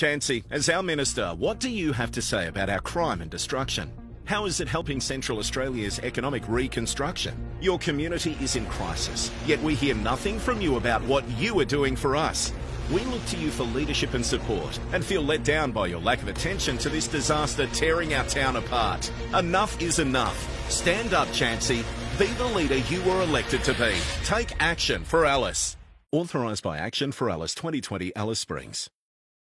Chansey, as our Minister, what do you have to say about our crime and destruction? How is it helping Central Australia's economic reconstruction? Your community is in crisis, yet we hear nothing from you about what you are doing for us. We look to you for leadership and support and feel let down by your lack of attention to this disaster tearing our town apart. Enough is enough. Stand up, Chansey. Be the leader you were elected to be. Take action for Alice. Authorised by Action for Alice 2020 Alice Springs.